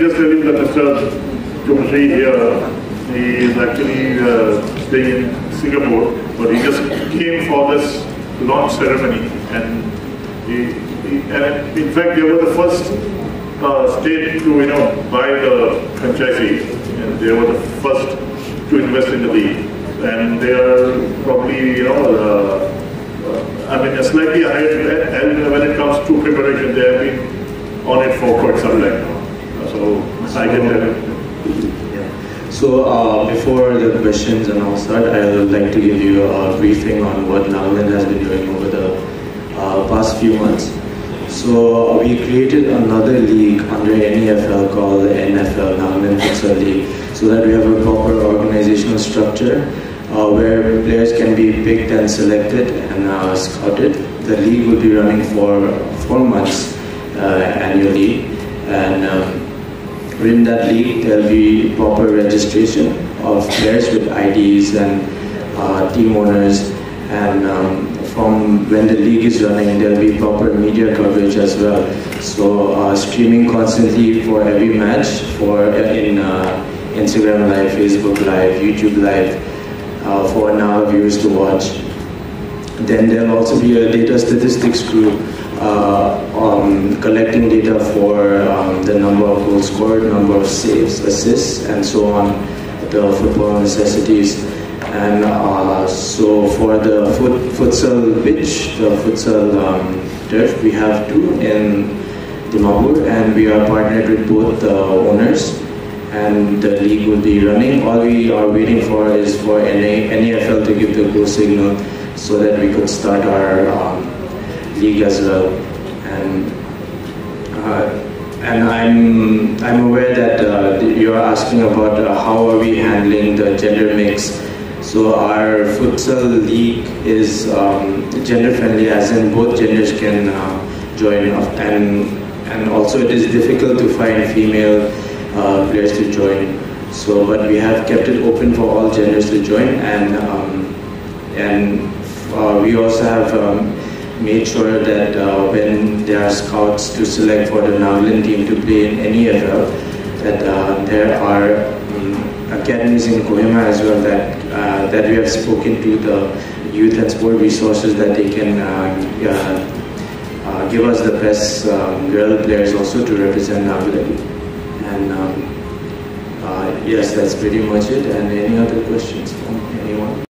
just tell you that Mr. Joshi here, he is actually uh, staying in Singapore, but he just came for this launch ceremony, and he, he and in fact they were the first uh, state to you know buy the franchisee, and they were the first to invest in the league, and they are probably you know. Uh, uh, I mean, a slightly ahead, and when it comes to preparation, they have been on it for quite some time. I can. Yeah. So uh, before the questions and all start, I would like to give you a briefing on what Nagaland has been doing over the uh, past few months. So uh, we created another league under NEFL called NFL Nagaland Futsal League, so that we have a proper organizational structure uh, where players can be picked and selected and uh, scouted. The league will be running for four months uh, annually, and um, within that league there'll be proper registration of players with IDs and uh, team owners, and um, from when the league is running, there'll be proper media coverage as well. So uh, streaming constantly for every match for in uh, Instagram Live, Facebook Live, YouTube Live uh, for now viewers to watch. Then there'll also be a data statistics group uh, um, collecting data for um, the number of goals scored, number of saves, assists, and so on, the football necessities. And uh, so for the foot, futsal pitch, the futsal um, turf, we have two in Dimapur, and we are partnered with both the owners and the league will be running. All we are waiting for is for NEFL to give the go signal so that we could start our um, league as well. And uh, and I'm I'm aware that uh, you are asking about uh, how are we handling the gender mix. So our futsal league is um, gender friendly, as in both genders can uh, join, and and also it is difficult to find female uh, players to join. So, but we have kept it open for all genders to join, and um, and uh, we also have um, made sure that uh, when there are scouts to select for the Nagaland team to play in NEFL, that uh, there are um, academies in Kohima as well that uh, that we have spoken to the youth and sport resources that they can uh, give us the best um, girl players also to represent Nagaland. And um, uh, yes, that's pretty much it. And any other questions from anyone?